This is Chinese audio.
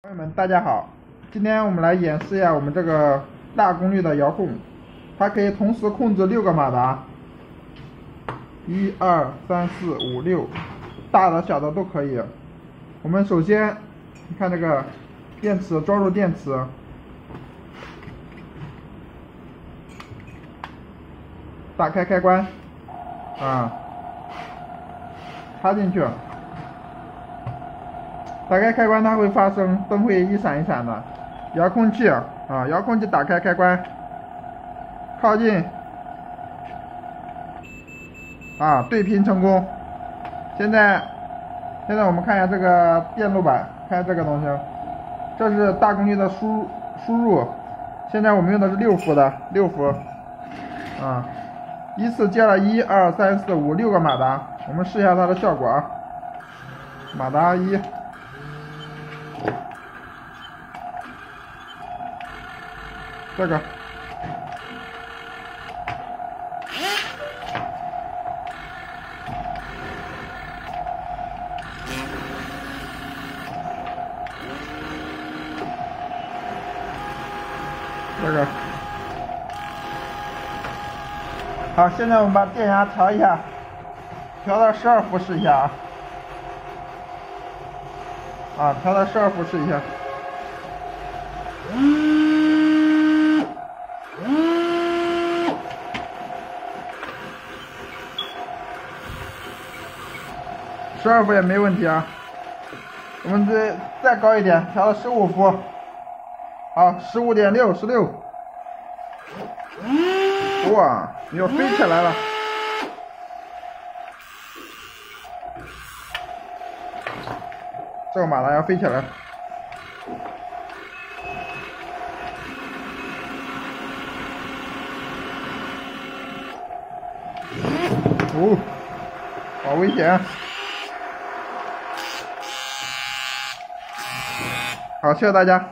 朋友们，大家好，今天我们来演示一下我们这个大功率的遥控，它可以同时控制六个马达，一二三四五六，大的小的都可以。我们首先，你看这个电池装入电池，打开开关，啊，插进去。打开开关，它会发声，灯会一闪一闪的。遥控器啊，遥控器打开开关，靠近，啊，对拼成功。现在，现在我们看一下这个电路板，看这个东西，这是大功率的输输入。现在我们用的是六伏的，六伏，啊，依次接了一二三四五六个马达，我们试一下它的效果啊。马达一。这个，这个，好，现在我们把电压调一下，调到十二伏试一下啊，啊，调到十二伏试一下。嗯十二伏也没问题啊，我们再再高一点，调到十五伏，好，十五点六，十六，哇，要飞起来了，这个马达要飞起来，哦，好危险。好，谢谢大家。